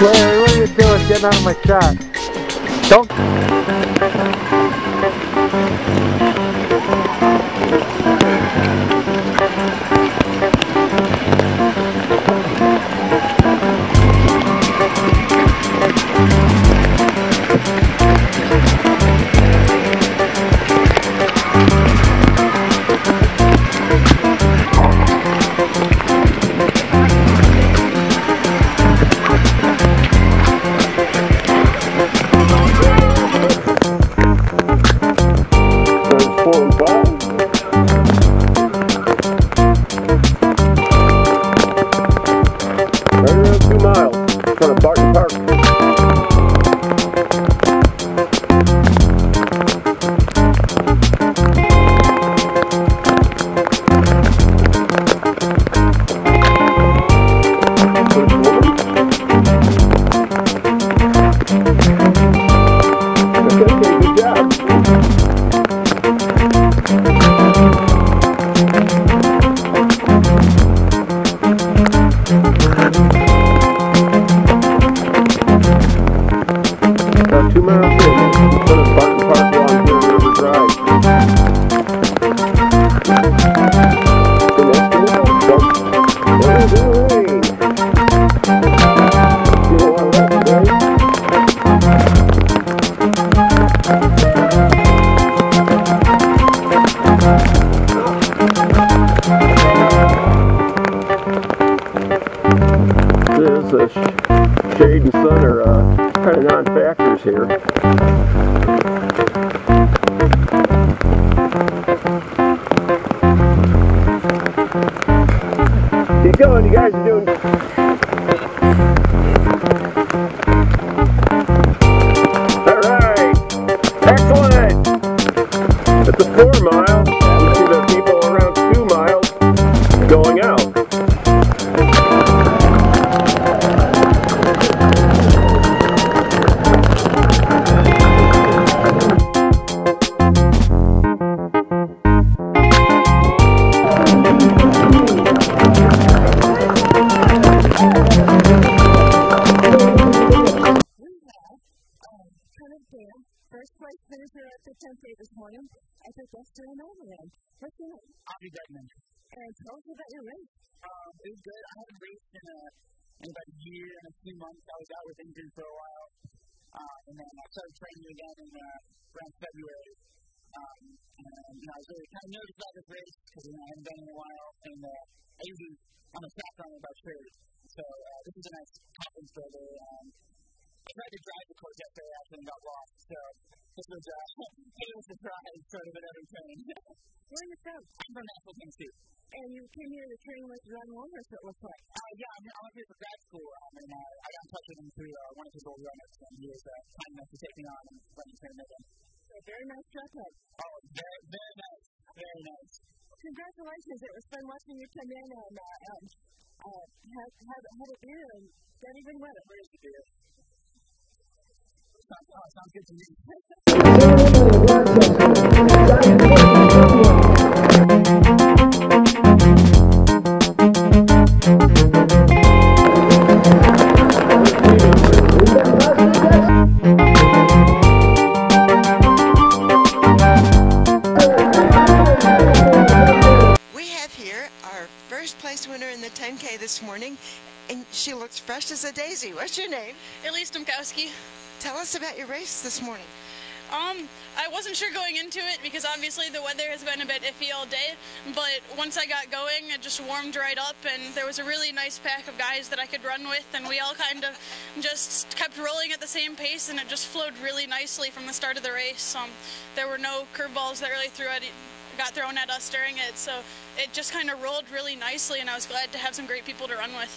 Larry, what are you doing getting out of my shot? Don't... Kind of start the party. four miles. Doing over there? What's your name? Avi Beckman. And tell us about your race. Um, it was good. I haven't raced in, a, in about a year and a few months. I was out with injury for a while. Um, and then I started training again in uh, around February. Um, and you know, I was really kind of nervous about this race because you know, I haven't done it in a while. And uh, I usually, I'm a track runner by trade. So uh, this is a nice conference builder. Um, I tried to drive the course yesterday after and got lost. So this was uh, was a surprise, sort of every turn. Where are you from? I'm from Nashville, Tennessee. And you came here to train with Ron Warhurst, it looks like. Uh, yeah, I'm, I'm here for grad school, um, and uh, I got in touch with him through uh, one of his old runners, and he was uh, kind enough to take me on and let me train with him. So very nice head. Oh, very, very nice. Very nice. Congratulations. It was fun watching you come in and uh, um, uh, have, have, have a beer and get even wetter. Where's the beer? This morning, and she looks fresh as a daisy. What's your name? Elise Domkowski. Tell us about your race this morning. Um, I wasn't sure going into it because obviously the weather has been a bit iffy all day, but once I got going, it just warmed right up, and there was a really nice pack of guys that I could run with, and we all kind of just kept rolling at the same pace, and it just flowed really nicely from the start of the race. Um, there were no curveballs that really threw at it, got thrown at us during it, so it just kind of rolled really nicely, and I was glad to have some great people to run with.